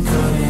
you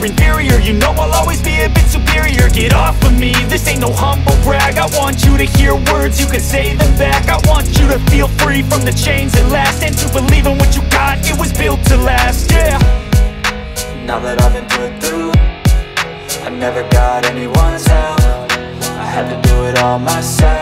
exterior Inferior, you know I'll always be a bit superior. Get off of me, this ain't no humble brag. I want you to hear words, you can say them back. I want you to feel free from the chains that last And to believe in what you got, it was built to last, yeah. Now that I've been put through I never got anyone's help. I had to do it all myself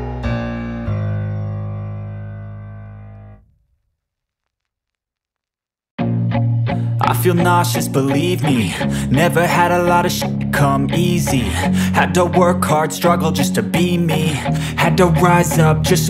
I feel nauseous, believe me. Never had a lot of shit come easy. Had to work hard, struggle just to be me. Had to rise up just so